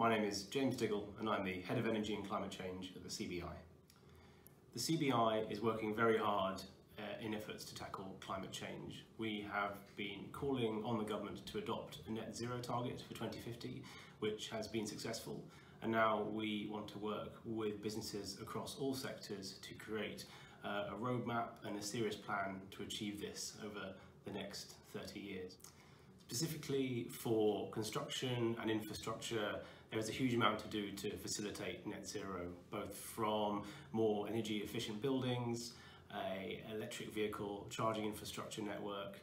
My name is James Diggle and I'm the Head of Energy and Climate Change at the CBI. The CBI is working very hard uh, in efforts to tackle climate change. We have been calling on the government to adopt a net zero target for 2050, which has been successful. And now we want to work with businesses across all sectors to create uh, a roadmap and a serious plan to achieve this over the next 30 years. Specifically for construction and infrastructure, there is a huge amount to do to facilitate net zero, both from more energy efficient buildings, a electric vehicle charging infrastructure network,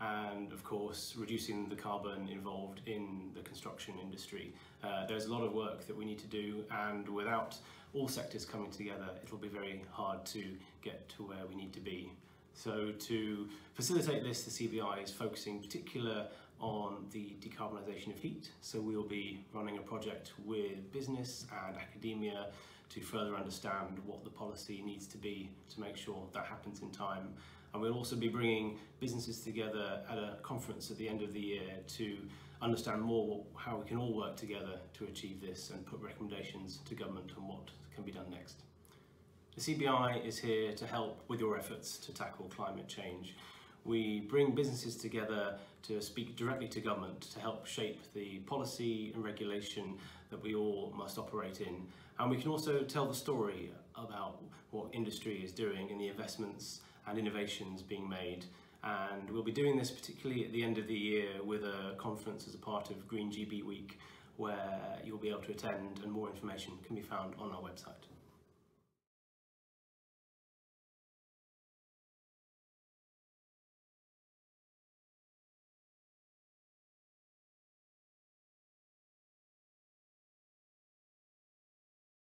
and of course reducing the carbon involved in the construction industry. Uh, there's a lot of work that we need to do and without all sectors coming together it'll be very hard to get to where we need to be. So to facilitate this, the CBI is focusing particular on the decarbonisation of heat. So we'll be running a project with business and academia to further understand what the policy needs to be to make sure that happens in time. And we'll also be bringing businesses together at a conference at the end of the year to understand more how we can all work together to achieve this and put recommendations to government on what can be done next. The CBI is here to help with your efforts to tackle climate change. We bring businesses together to speak directly to government to help shape the policy and regulation that we all must operate in. And we can also tell the story about what industry is doing in the investments and innovations being made. And we'll be doing this particularly at the end of the year with a conference as a part of Green GB Week where you'll be able to attend and more information can be found on our website.